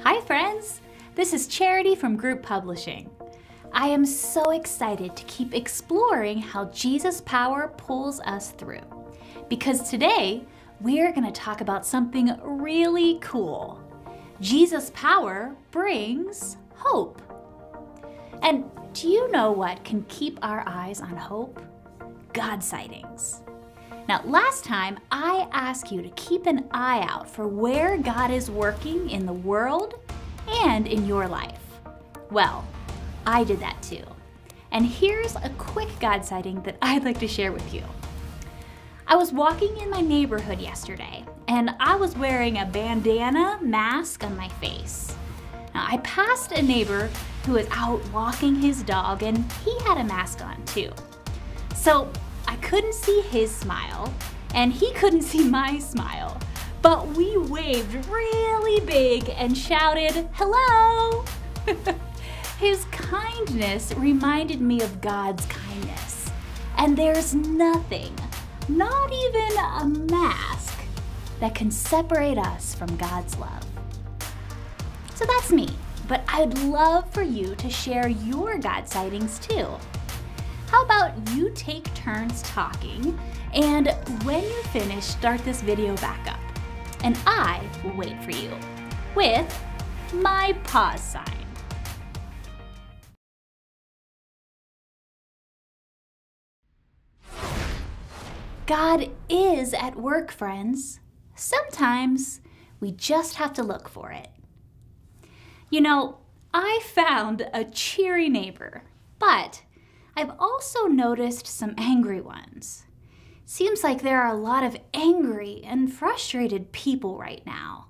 Hi, friends! This is Charity from Group Publishing. I am so excited to keep exploring how Jesus' power pulls us through. Because today, we're going to talk about something really cool. Jesus' power brings hope. And do you know what can keep our eyes on hope? God sightings. Now, last time I asked you to keep an eye out for where God is working in the world and in your life. Well, I did that too. And here's a quick God sighting that I'd like to share with you. I was walking in my neighborhood yesterday and I was wearing a bandana mask on my face. Now, I passed a neighbor who was out walking his dog and he had a mask on too. So I couldn't see his smile, and he couldn't see my smile. But we waved really big and shouted, Hello! his kindness reminded me of God's kindness. And there's nothing, not even a mask, that can separate us from God's love. So that's me, but I'd love for you to share your God sightings too. How about you take turns talking, and when you're finished, start this video back up. And I will wait for you with my pause sign. God is at work, friends. Sometimes we just have to look for it. You know, I found a cheery neighbor, but I've also noticed some angry ones. Seems like there are a lot of angry and frustrated people right now.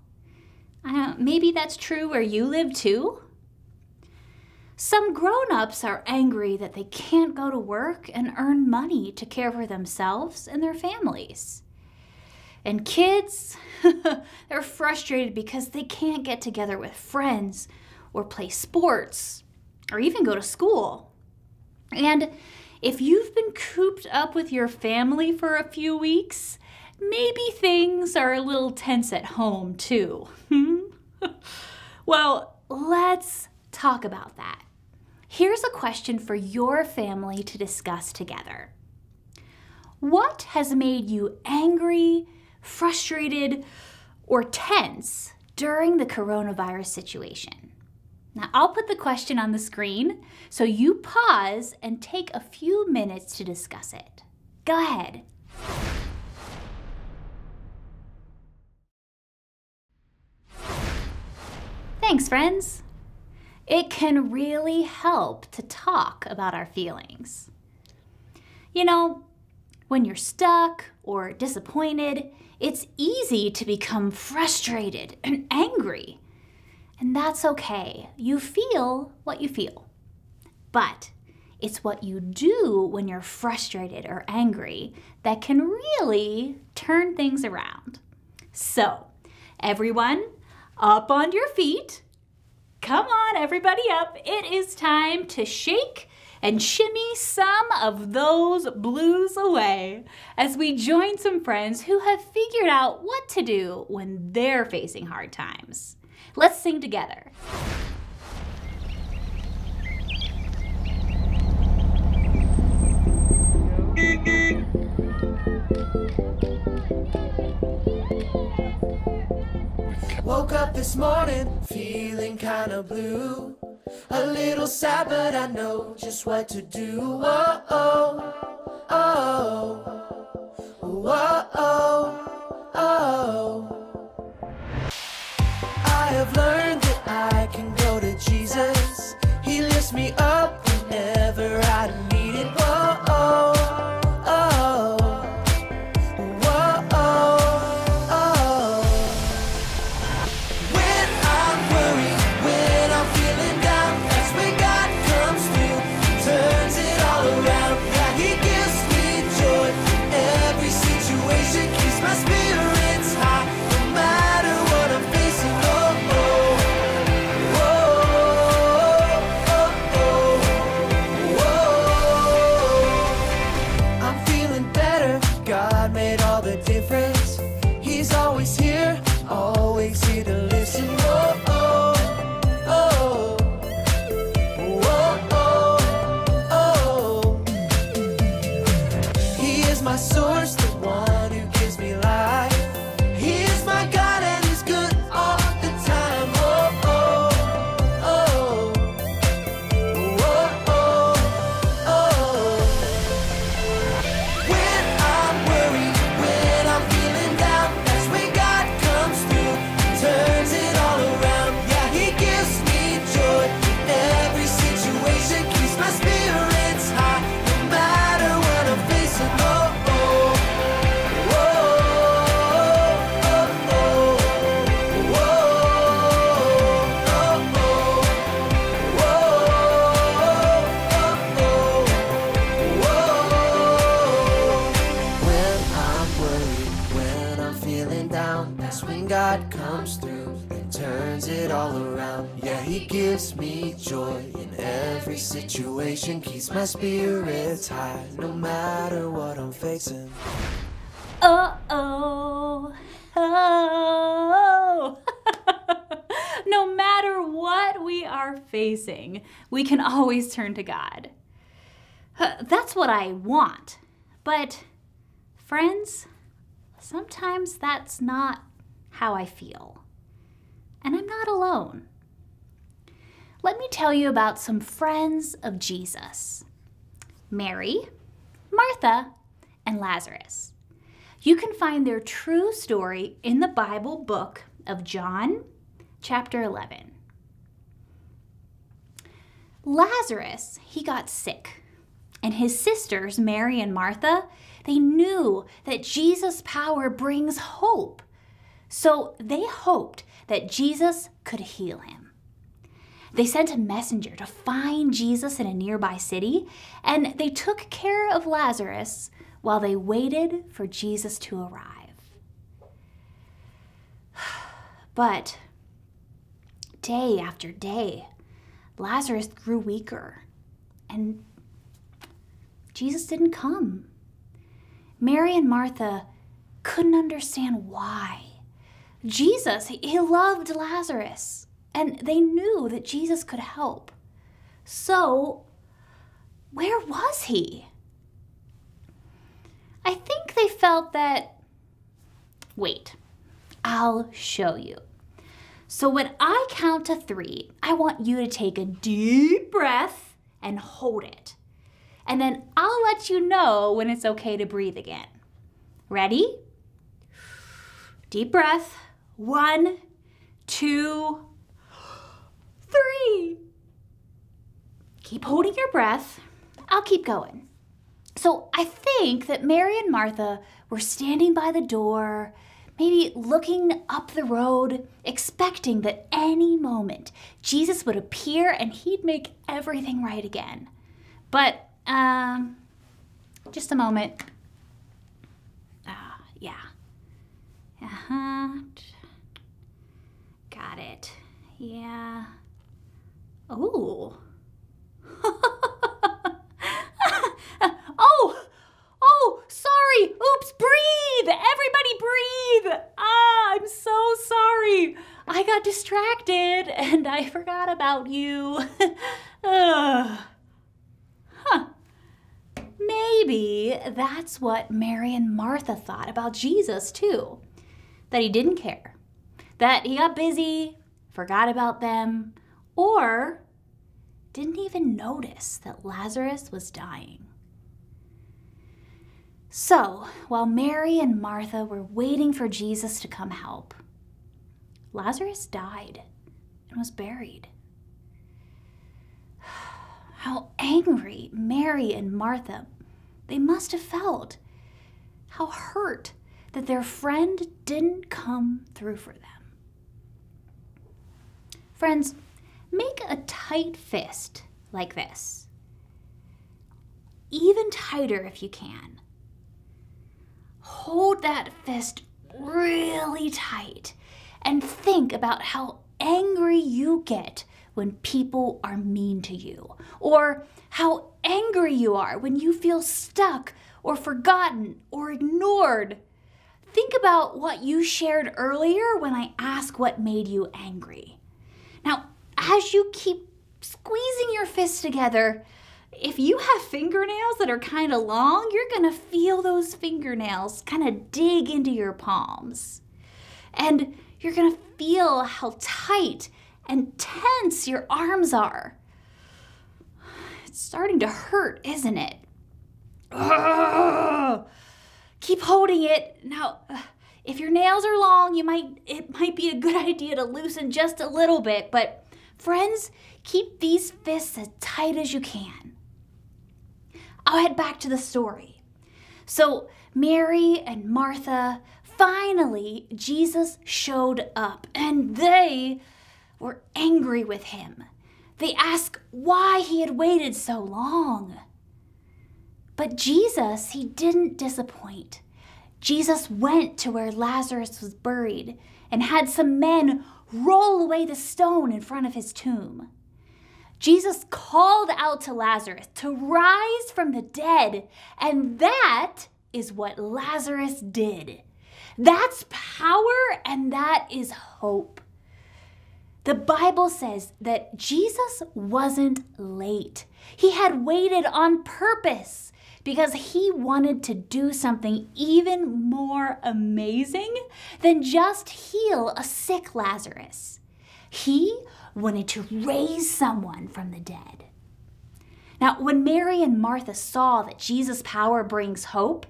Maybe that's true where you live too? Some grown ups are angry that they can't go to work and earn money to care for themselves and their families. And kids, they're frustrated because they can't get together with friends or play sports or even go to school. And if you've been cooped up with your family for a few weeks, maybe things are a little tense at home too. Well, let's talk about that. Here's a question for your family to discuss together. What has made you angry, frustrated, or tense during the coronavirus situation? Now, I'll put the question on the screen, so you pause and take a few minutes to discuss it. Go ahead. Thanks, friends. It can really help to talk about our feelings. You know, when you're stuck or disappointed, it's easy to become frustrated and angry. And that's okay. You feel what you feel. But it's what you do when you're frustrated or angry that can really turn things around. So, everyone, up on your feet. Come on, everybody up. It is time to shake and shimmy some of those blues away as we join some friends who have figured out what to do when they're facing hard times. Let's sing together. Woke up this morning feeling kinda blue. A little sad, but I know just what to do. Whoa, oh, oh, oh whoa, oh, oh. I have learned that I can go to Jesus. He lifts me up whenever I need keeps my spirits high no matter what I'm facing. Uh oh. Oh. no matter what we are facing, we can always turn to God. That's what I want. But, friends, sometimes that's not how I feel. And I'm not alone. Let me tell you about some friends of Jesus Mary, Martha, and Lazarus. You can find their true story in the Bible book of John, chapter 11. Lazarus, he got sick, and his sisters, Mary and Martha, they knew that Jesus' power brings hope. So they hoped that Jesus could heal him. They sent a messenger to find Jesus in a nearby city, and they took care of Lazarus while they waited for Jesus to arrive. But day after day, Lazarus grew weaker, and Jesus didn't come. Mary and Martha couldn't understand why. Jesus, he loved Lazarus, and they knew that Jesus could help. So, where was he? I think they felt that. Wait, I'll show you. So, when I count to three, I want you to take a deep breath and hold it. And then I'll let you know when it's okay to breathe again. Ready? Deep breath. One, two, three. Keep holding your breath. I'll keep going. So I think that Mary and Martha were standing by the door, maybe looking up the road, expecting that any moment Jesus would appear and he'd make everything right again. But, um, just a moment. Ah, yeah. Uh huh. Got it. Yeah. Oh. oh, oh, sorry. Oops, breathe. Everybody breathe. Ah, I'm so sorry. I got distracted and I forgot about you. Ugh. Huh. Maybe that's what Mary and Martha thought about Jesus, too. That he didn't care. That he got busy, forgot about them, or didn't even notice that Lazarus was dying. So, while Mary and Martha were waiting for Jesus to come help, Lazarus died and was buried. How angry Mary and Martha they must have felt. How hurt that their friend didn't come through for them. Friends, make a tight fist like this. Even tighter if you can. Hold that fist really tight and think about how angry you get when people are mean to you, or how angry you are when you feel stuck or forgotten or ignored. Think about what you shared earlier when I asked what made you angry. As you keep squeezing your fists together, if you have fingernails that are kind of long, you're going to feel those fingernails kind of dig into your palms. And you're going to feel how tight and tense your arms are. It's starting to hurt, isn't it? Ugh. Keep holding it. Now, if your nails are long, you might it might be a good idea to loosen just a little bit, but friends, keep these fists as tight as you can. I'll head back to the story. So, Mary and Martha, finally, Jesus showed up and they were angry with him. They asked why he had waited so long. But Jesus, he didn't disappoint. Jesus went to where Lazarus was buried and had some men roll away the stone in front of his tomb. Jesus called out to Lazarus to rise from the dead, and that is what Lazarus did. That's power and that is hope. The Bible says that Jesus wasn't late. He had waited on purpose because he wanted to do something even more amazing than just heal a sick Lazarus. He wanted to raise someone from the dead. Now, when Mary and Martha saw that Jesus' power brings hope,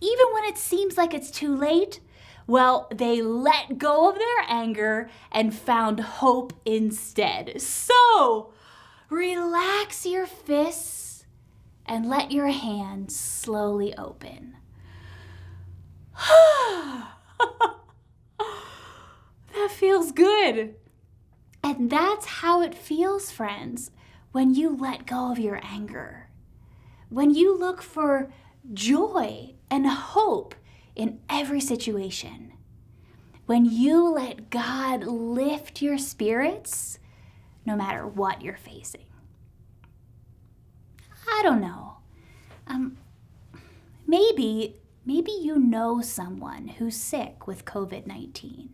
even when it seems like it's too late, well, they let go of their anger and found hope instead. So, relax your fists and let your hands slowly open. that feels good. And that's how it feels, friends, when you let go of your anger. When you look for joy and hope in every situation. When you let God lift your spirits, no matter what you're facing. I don't know. Um, maybe, maybe you know someone who's sick with COVID 19.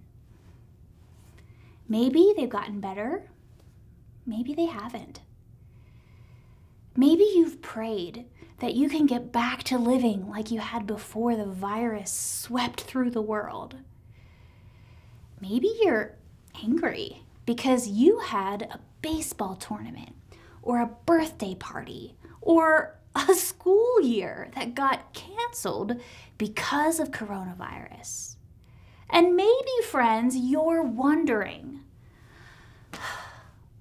Maybe they've gotten better. Maybe they haven't. Maybe you've prayed that you can get back to living like you had before the virus swept through the world. Maybe you're angry because you had a baseball tournament or a birthday party or a school year that got canceled because of coronavirus. And maybe, friends, you're wondering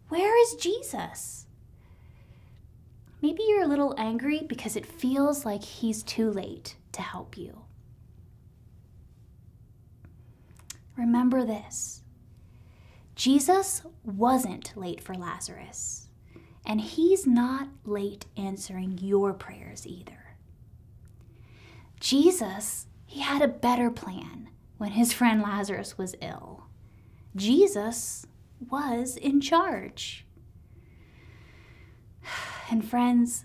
where is Jesus? Maybe you're a little angry because it feels like he's too late to help you. Remember this Jesus wasn't late for Lazarus, and he's not late answering your prayers either. Jesus, he had a better plan when his friend Lazarus was ill. Jesus was in charge. And friends,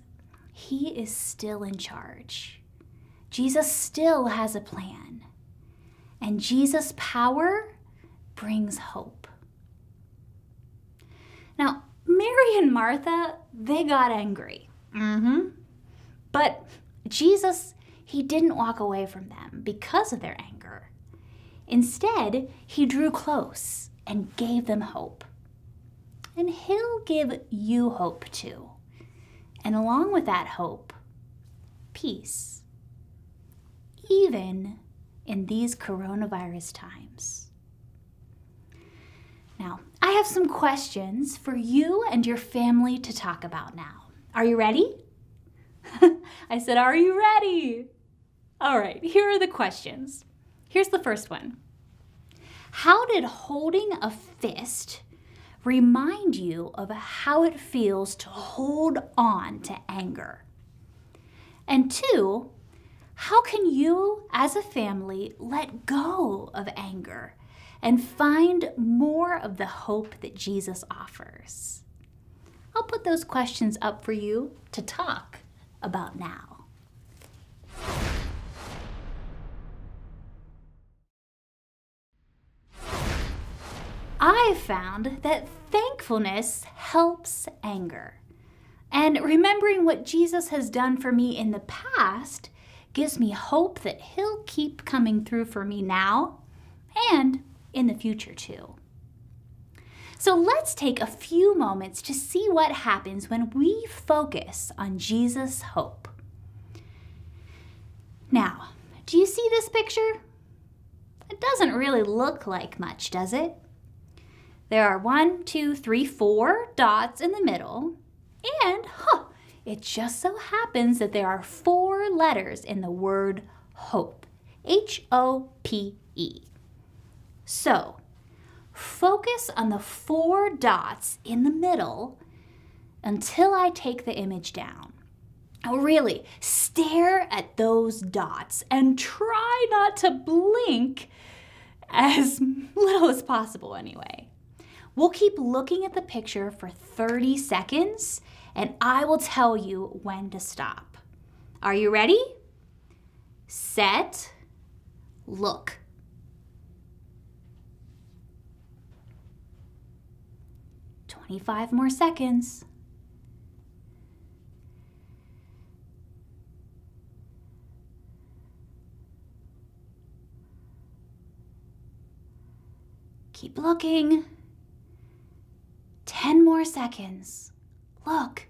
He is still in charge. Jesus still has a plan. And Jesus' power brings hope. Now, Mary and Martha, they got angry. Mm-hmm. But Jesus, he didn't walk away from them because of their anger. Instead, he drew close and gave them hope. And he'll give you hope too. And along with that hope, peace, even in these coronavirus times. Now, I have some questions for you and your family to talk about now. Are you ready? I said, Are you ready? All right, here are the questions. Here's the first one How did holding a fist remind you of how it feels to hold on to anger? And two, how can you as a family let go of anger and find more of the hope that Jesus offers? I'll put those questions up for you to talk about now. I found that thankfulness helps anger. And remembering what Jesus has done for me in the past gives me hope that He'll keep coming through for me now and in the future too. So let's take a few moments to see what happens when we focus on Jesus' hope. Now, do you see this picture? It doesn't really look like much, does it? There are one, two, three, four dots in the middle, and huh, it just so happens that there are four letters in the word hope. H O P E. So, focus on the four dots in the middle until I take the image down. Oh, really, stare at those dots and try not to blink as little as possible, anyway. We'll keep looking at the picture for 30 seconds and I will tell you when to stop. Are you ready? Set, look. Twenty-five more seconds. Keep looking. 10 more seconds. Look.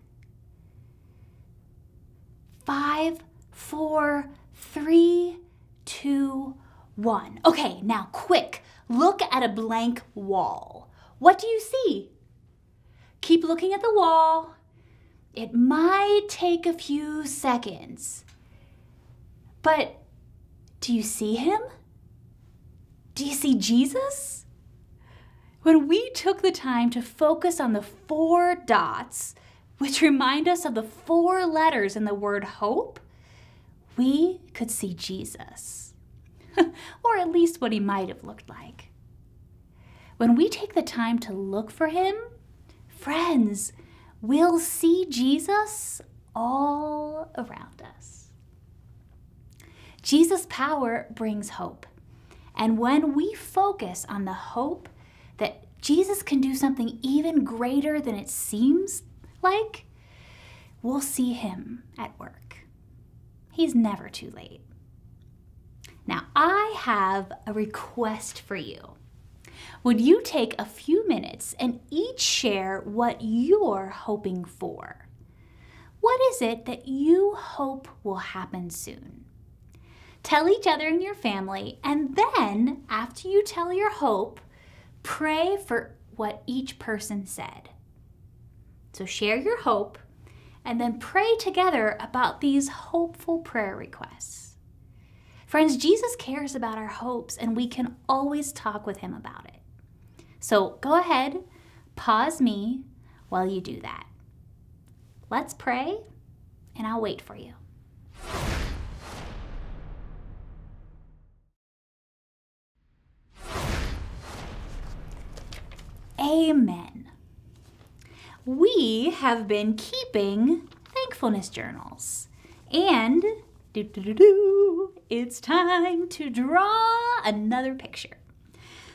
Five, four, three, two, one. Okay, now quick. Look at a blank wall. What do you see? Keep looking at the wall. It might take a few seconds. But do you see him? Do you see Jesus? When we took the time to focus on the four dots, which remind us of the four letters in the word hope, we could see Jesus. or at least what he might have looked like. When we take the time to look for him, friends, we'll see Jesus all around us. Jesus' power brings hope. And when we focus on the hope that Jesus can do something even greater than it seems like, we'll see him at work. He's never too late. Now, I have a request for you. Would you take a few minutes and each share what you're hoping for? What is it that you hope will happen soon? Tell each other and your family, and then after you tell your hope, Pray for what each person said. So share your hope and then pray together about these hopeful prayer requests. Friends, Jesus cares about our hopes and we can always talk with him about it. So go ahead, pause me while you do that. Let's pray and I'll wait for you. Amen. We have been keeping thankfulness journals. And do, do, do, do, it's time to draw another picture.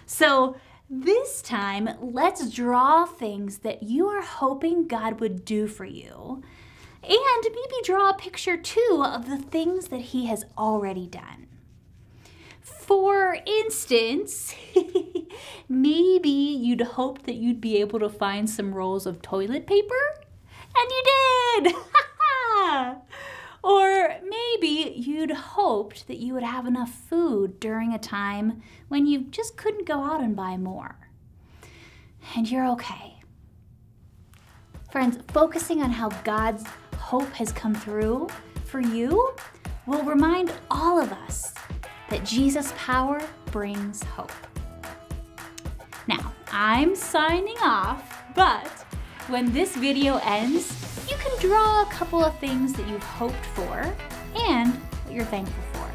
So this time, let's draw things that you are hoping God would do for you. And maybe draw a picture too of the things that He has already done. For instance, maybe you'd hoped that you'd be able to find some rolls of toilet paper, and you did! or maybe you'd hoped that you would have enough food during a time when you just couldn't go out and buy more. And you're okay. Friends, focusing on how God's hope has come through for you will remind all of us that Jesus' power brings hope. Now, I'm signing off, but when this video ends, draw a couple of things that you've hoped for and what you're thankful for.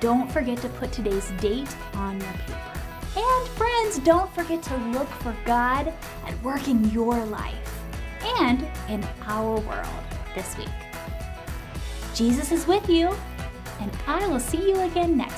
Don't forget to put today's date on your paper. And friends, don't forget to look for God at work in your life and in our world this week. Jesus is with you and I will see you again next.